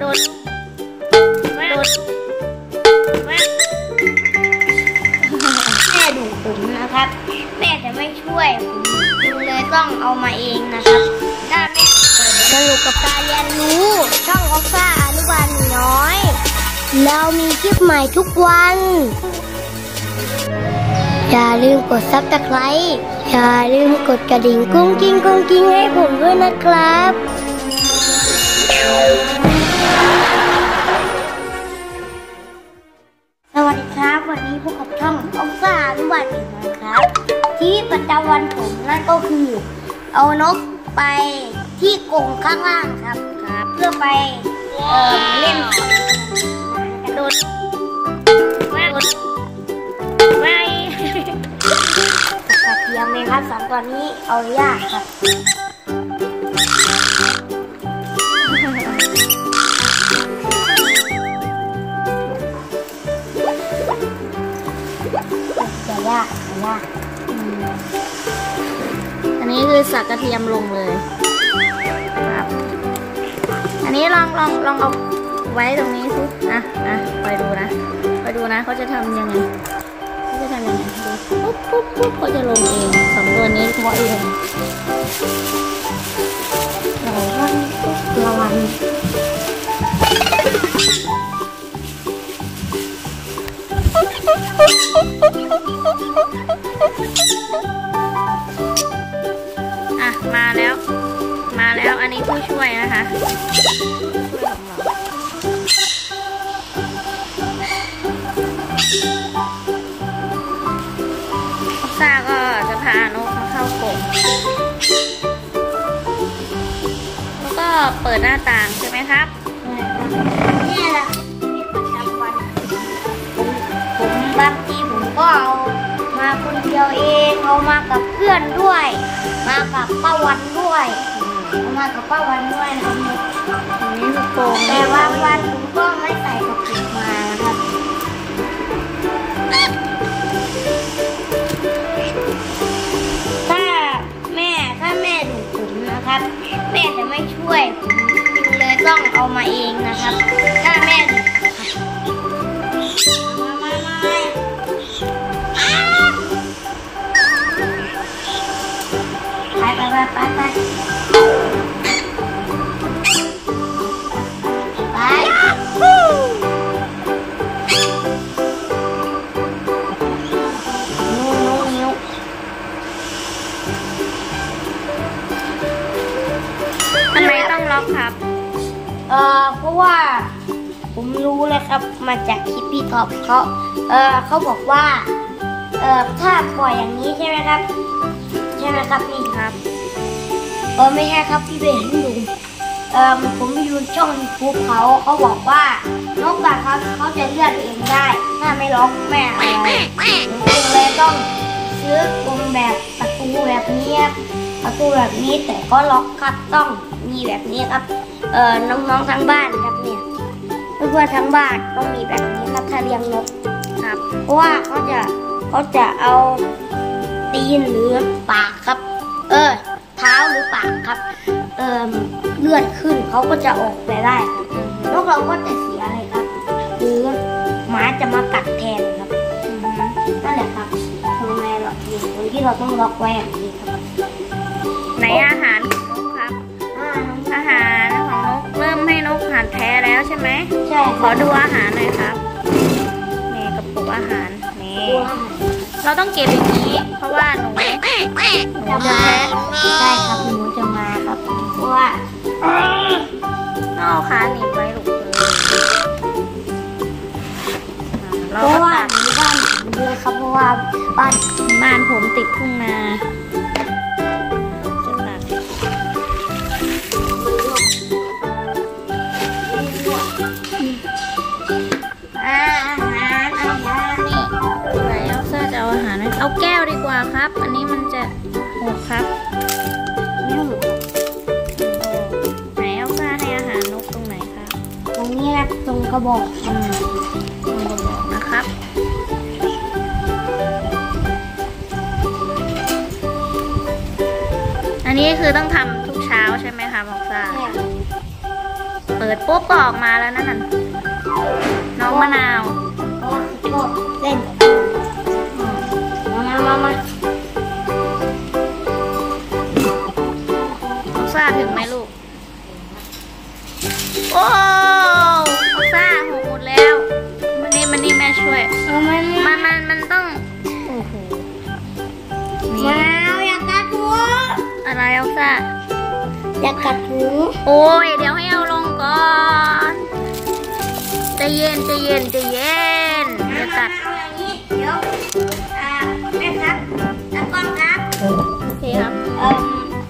โดนโดนแม่ดุผมนะครับ แม่จะไม่ช่วยผมจึงเลยต้องเอามาเองนะครับถ้าแม่สนุกกับการเรียนรู้ช่อง Oxza อนุบาลหมีน้อย เรามีคลิปใหม่ทุกวัน อย่าลืมกด subscribe อย่าลืมกดกระดิ่งกุ้งกิ้งกุ้งกิ้งให้ผมด้วยนะครับ สวัสดีครับ วันนี้พบกับช่องออฟซ่าอนุบาลหนึ่งนะครับ ที่ประจำวันผมนั่นก็คือ เอานกไปที่กรงข้างล่างครับครับ เพื่อไปเอ่อเล่นกระโดดไม่ไม่กระเทียมเองครับสองตัวนี้เอายากครับ ยากจะยาก อันนี้คือสักกระเทียมลงเลยครับ อันนี้ลองลองลองเอาไว้ตรงนี้สิอะอะคอยดูนะคอยดูนะเขาจะทำยังไงเขาจะทำยังไงดูปุ๊บปุ๊บปุ๊บเขาจะลงเองสองตัวนี้เพาะเองระวังอะ ถ้วยนะคะผู้ช่วยของเราซ่าก็จะพานกมาเข้ากรงแล้วก็เปิดหน้าต่างใช่ไหมครับนี่แหละที่ประจำวันผมบางทีผมก็เอามาคนเดียวเอง เอามากับเพื่อนด้วย มากับป้าวันด้วย มากับป้าวันด้วยนะครับอันนี้คือกรงแต่บางวันผมก็ไม่ใส่กระปุกมานะครับถ้าแม่ถ้าแม่ดุผมนะครับ แม่จะไม่ช่วยผมจึงเลยต้องเอามาเองนะครับ ถ้าแม่ดุมามามาอ้าวไปไปไปไปไปไป อ่อเพราะว่าผมรู้เลยครับมาจากคลิปพี่ท็อปเขาเออเขาบอกว่าเออถ้าปล่อยอย่างนี้ใช่ไหมครับ ใช่ไหมครับนี่ครับเออไม่ใช่ครับพี่เบนดูเออผมไปดูช่องยูทูบเขาเขาบอกว่านกอะครับเขาจะเลื่อนเองได้ ถ้าไม่ล็อกแม่อะไรผมเลยต้องซื้อกรงแบบประตูแบบนี้ครับประตูแบบนี้แต่ก็ล็อกครับต้องมีแบบนี้ครับ เอ่อน้องๆทั้งบ้านครับเนี่ยเพื่อนๆทั้งบ้านต้องมีแบบนี้ครับถ้าเลี้ยงนกครับเพราะว่าเขาจะเขาจะเอาตีนหรือปากครับ เออ เท้าหรือปากครับ เอ่อเลื่อนขึ้นเขาก็จะออกไปได้นกเราก็จะเสียเลยครับ หรือหมาจะมากัดแทนครับนั่นแหละครับทำไมเราอยู่ที่เราต้องล็อกไว้อย่างนี้ครับไหนอาหาร ให้นกหันแท้แล้วใช่ไหมใช่ขอดูอาหารหน่อยครับนี่กระปุกอาหารนี่ตัวเราต้องเก็บอย่างนี้ เพราะว่าหนูหนูจะจะมาแพ้ใช่ครับหนูจะมาครับเพราะว่าต้องเอาขาหนีบไว้ลูกเออเพเราราะก็ว่าตัดหนูบ้านผมเยอะครับเพราะว่าบ้านบ้านผมติดทุ่งนา เอาแก้วดีกว่าครับ อันนี้มันจะหกครับนี่หนูไหนเอลซ่าให้อาหารนกตรงไหนครับตรงนี้ครับตรงกระบอกอืมตรงกระบอกนะครับอันนี้คือต้องทำทุกเช้าใช่ไหมคะบอกซ่าแค่เปิปิดปุ๊บก็ออกมาแล้วนั่นน่ะน้องมะนาวเพราะว่าพี่ก็เล่น มามามามาออกซ่าถึงไหมลูก โอ้ออกซ่าหกหมดแล้วมันนี่มันนี่แม่ช่วย เอามันมัมานมันมันต้อง โอ้โห นี่มาวอย่ากัดหูอะไรออกซ่า อย่ากัดหูโอ้ย เดี๋ยวให้เอาลงก่อนใจเย็นใจเย็นใจเย็นอย่ากัดเอาอย่างนี้เดี๋ยว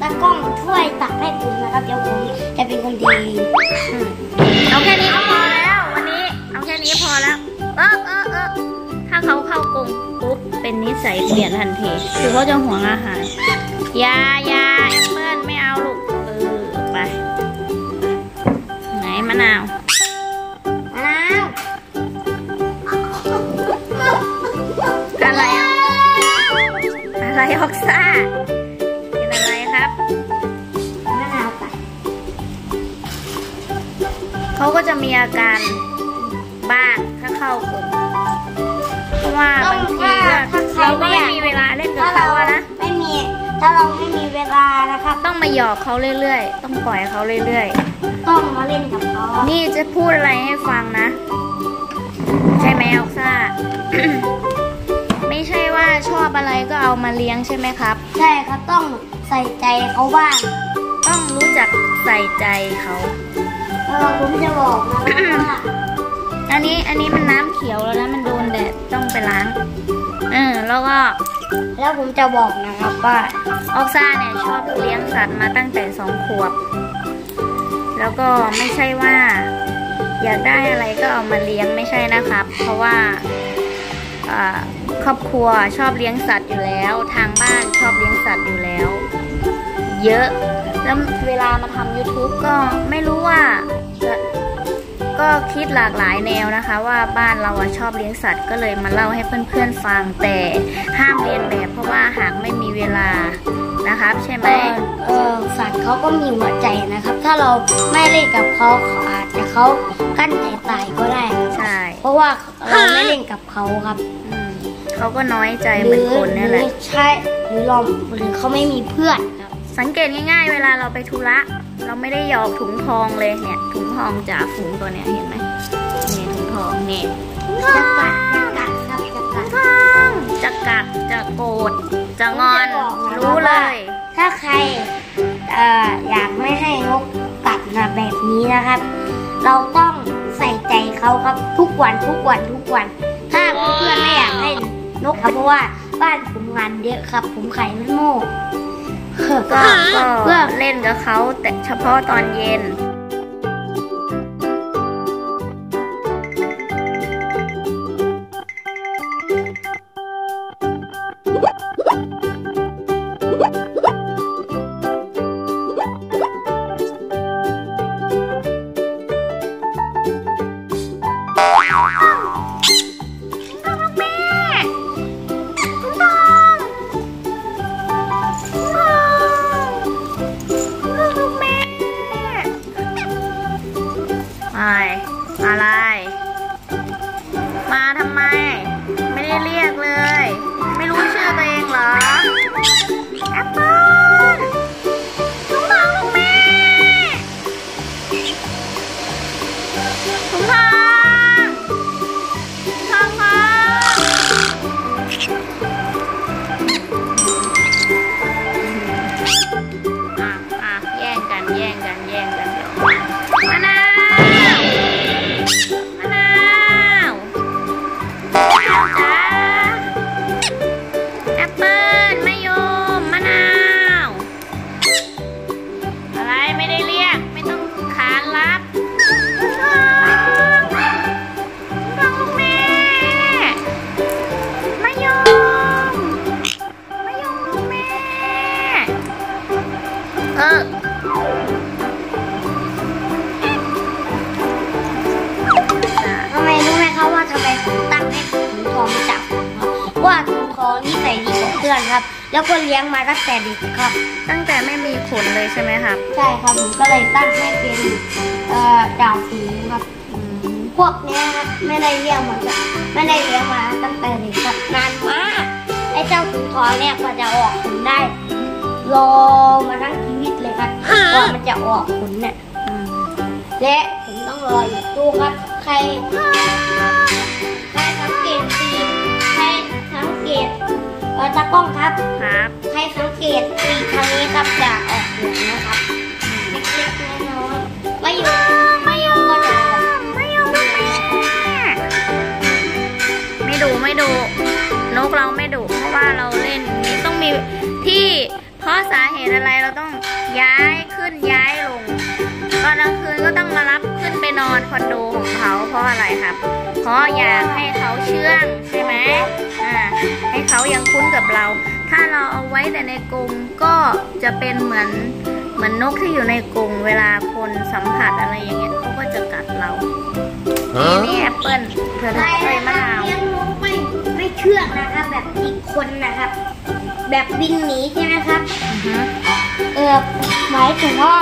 ตากล้องช่วยตักให้ผมนะครับเดี๋ยวผมจะเป็นคนดีอืมเอาแค่นี้ก็พอแล้ววันนี้ เอาแค่นี้พอแล้ว เออเออเออถ้าเขาเข้ากรงปุ๊บเป็นนิสัยเปลี่ยนทันที คือเขาจะห่วงอาหารยายาแอปเปิ้ลไม่เอาลูกเออไป ไหนมะนาวมะนาวอะไรอะอะไรออกซ่า เขาก็จะมีอาการบ้างถ้าเข้ากลุ่มเพราะว่าบางทีก็เราก็ไม่มีเวลาเล่นกับถ้าเขาเราอะนะไม่มีถ้าเราไม่มีเวลานะครับต้องมาหยอกเขาเรื่อยๆ ต้องปล่อยเขาเรื่อยต้องมาเล่นกับเขาๆนี่จะพูดอะไรให้ฟังนะ ใช่ไหมออกซ่าไม่ใช่ว่าชอบอะไรก็เอามาเลี้ยงใช่ไหมครับ ใช่ครับต้องใส่ใจเขาบ้าง ต้องรู้จักใส่ใจเขาเออผมจะบอกนะครับว่าอันนี้อันนี้มันน้ำเขียวแล้วนะมันโดนแดดต้องไปล้างเออแล้วก็ แล้วผมจะบอกนะครับว่าออกซ่าเนี่ยชอบเลี้ยงสัตว์มาตั้งแต่สองขวบ แล้วก็ไม่ใช่ว่า อยากได้อะไรก็เอามาเลี้ยงไม่ใช่นะครับ เพราะว่าอ่าครอบครัวชอบเลี้ยงสัตว์อยู่แล้ว ทางบ้านชอบเลี้ยงสัตว์อยู่แล้ว เยอะ แล้วเวลามาทำ YouTube ก็ไม่รู้ว่าจะก็คิดหลากหลายแนวนะคะ ว่าบ้านเราอะชอบเลี้ยงสัตว์ก็เลยมาเล่าให้เพื่อนๆฟังแต่ห้ามเรียนแบบเพราะว่าหากไม่มีเวลานะครับ ใช่ไหมเออเออสัตว์เขาก็มีหัวใจนะครับ ถ้าเราไม่เล่นกับเขาเขาอาจจะเขากั้นใจตายก็ได้ครับใช่เพราะว่าเราไม่เล่นกับเขาครับอืมเขาก็น้อยใจเหมือนคนนี่แหละรือใช่หรือเราหรือเขาไม่มีเพื่อนครับ สังเกตง่ายๆ เวลาเราไปธุระ เราไม่ได้หยอกถุงทองเลยเนี่ย ถุงทองจ่าฝูงตัวเนี้ยเห็นไหมนี่ถุงทองเนี่ยจะกัดจะกัดจะกัดทองจะกัดจะโกรธจะงอนรู้เลย ถ้าใครเอ่ออยากไม่ให้นกกัดนะแบบนี้นะครับ เราต้องใส่ใจเขาครับทุกวันทุกวันทุกวัน ถ้าเพื่อนๆไม่อยากให้นกครับเพราะว่าบ้านผมงานเยอะครับ ผมไขายลูกโม่ ก็เพื่ก็อเล่นกับเขาแต่เฉพาะตอนเย็น อะไรอะไร มาทำไม ไม่ได้เรียกเลย ไม่รู้ชื่อตัวเองเหรอ อนครับ แล้วก็เลี้ยงมาตั้งแต่เด็กครับ ตั้งแต่ไม่มีขนเลยใช่ไหมครับ ใช่ครับผมก็เลยตั้งให้เป็นเอ่อดาวสูงครับอืมพวกเนี้ยครับไม่ได้เลี้ยงมาจากไม่ได้เลี้ยงมาตั้งแต่เด็กครับนานมากไอ้เจ้าถุงทองเนี่ยกว่าจะออกขนได้ รอมาทั้งชีวิตเลยครับกว่ามันจะออกขนเนี่ยอืมและผมต้องรออีกดูครับ ใครใคร ออตากล้องครับครับใครสังเกตสีทางนี้ครับจะออกเหลืองนะครับเล็กๆน้อยๆไม่อยู่ไม่อยู่ก็จะออกไม่ยอมแม่ไม่ดูไม่ดูนกเราไม่ดุเพราะว่าเราเล่นนี่ต้องมีที่เพราะสาเหตุอะไรเราต้องย้ายขึ้นย้ายลงตอนกลางคืนก็ต้องมารับขึ้ นไปนอนคอนโดของเขาเพราะอะไรครับ เพราะอยากให้เขาเชื่องใช่ไหมอ่าให้เขายังคุ้นกับเรา ถ้าเราเอาไว้แต่ในกรงก็จะเป็นเหมือนเหมือนนกที่อยู่ในกรงเวลาคนสัมผัสอะไรอย่างเงี้ยเขาก็จะกัดเรานี่นี่แอปเปิ้ลเธอใครทำใส่นะมะครับนาวเลี้ยงนกไม่ไม่เชื่องนะครับ แบบอีกคนนะครับ แบบบินหนีใช่ไหมครับอือฮึเออหมายถึงว่า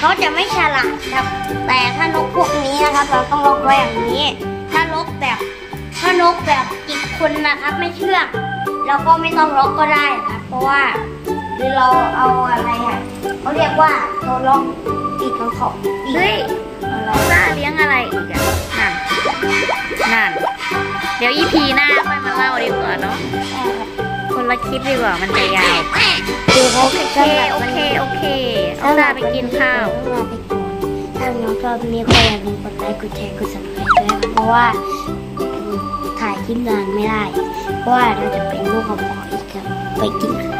เขาจะไม่ฉลาดครับ แต่ถ้านกพวกนี้นะครับ เราต้องล็อกไว้อย่างนี้ ถ้านกแบบ ถ้านกแบบอีกคนนะครับ ไม่เชื่องเราก็ไม่ต้องล็อกก็ได้ครับ เพราะว่าหรือเราเอาอะไรอะเขาเรียกว่าตัวล็อกอีกของเขาอีกเฮ้ยอะไรซ่าเลี้ยงอะไรอีกอะนั่นนั่น เดี๋ยวอีพีหน้าค่อยมาเล่าดีกว่าเนาะ คนละคลิปดีกว่ามันจะยาวคือเขาโอเคโอเคโอเคเอาลาไปกินข้าวต้องลาไปก่อนถ้าน้องชอบนี้ก็อย่าลืมกดไลค์กดแชร์กด subscribe ด้วยครับเพราะว่าถ่ายคลิปนานไม่ได้ เพราะว่าเราจะเป็นลูกของปออีกครับไปกินข้าว